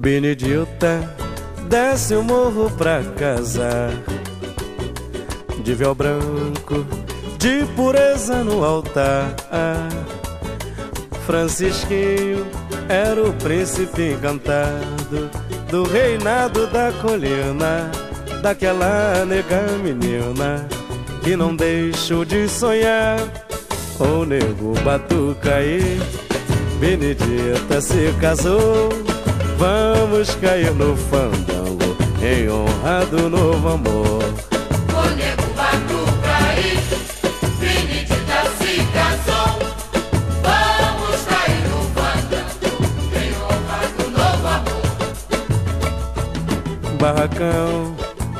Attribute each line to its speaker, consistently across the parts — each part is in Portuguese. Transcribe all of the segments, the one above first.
Speaker 1: Benedita desce o morro pra casar. De véu branco, de pureza no altar. Francisquinho era o príncipe encantado Do reinado da colina Daquela nega menina Que não deixou de sonhar. O nego batucaí Benedita se casou Vamos cair no fandango em honra do novo amor.
Speaker 2: O nego batucaí, Benedita se casou. Vamos cair no fandango em honra do novo
Speaker 1: amor. Barracão,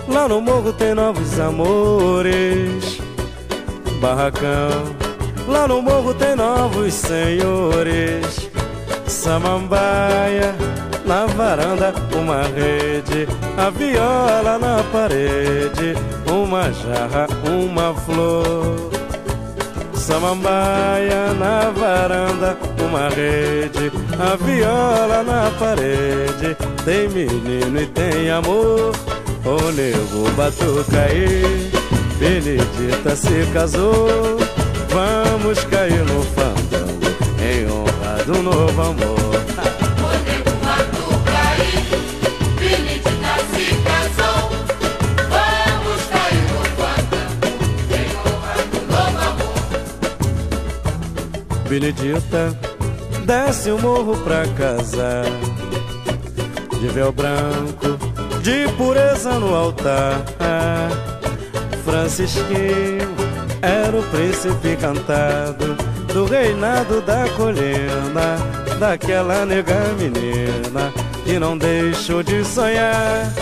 Speaker 1: lá no morro tem novos amores. Barracão, lá no morro tem novos senhores. Samambaia na varanda uma rede, a viola na parede, uma jarra, uma flor. Samambaia na varanda, uma rede, a viola na parede, tem menino e tem amor. O nego batucaí, Benedita se casou. Vamos cair no fandango em honra do novo amor. Benedita desce o morro pra casar De véu branco, de pureza no altar. Francisquinho era o príncipe cantado Do reinado da colina Daquela nega menina Que não deixou de sonhar